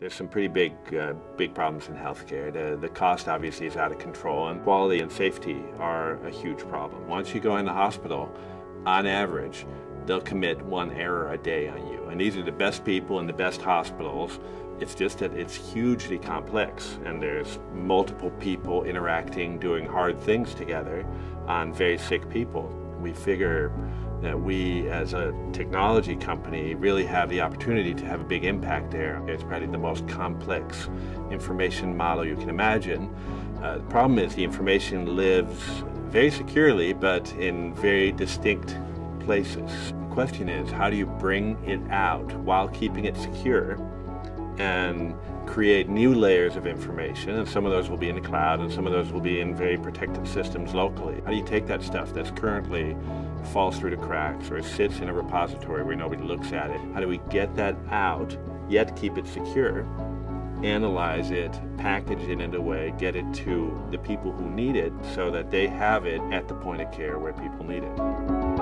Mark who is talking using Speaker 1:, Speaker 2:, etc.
Speaker 1: There's some pretty big, uh, big problems in healthcare. The, the cost obviously is out of control, and quality and safety are a huge problem. Once you go in the hospital, on average, they'll commit one error a day on you. And these are the best people in the best hospitals. It's just that it's hugely complex, and there's multiple people interacting, doing hard things together on very sick people. We figure that we as a technology company really have the opportunity to have a big impact there. It's probably the most complex information model you can imagine. Uh, the problem is the information lives very securely but in very distinct places. The question is how do you bring it out while keeping it secure and create new layers of information, and some of those will be in the cloud, and some of those will be in very protected systems locally. How do you take that stuff that's currently falls through the cracks or sits in a repository where nobody looks at it? How do we get that out, yet keep it secure, analyze it, package it in a way, get it to the people who need it so that they have it at the point of care where people need it?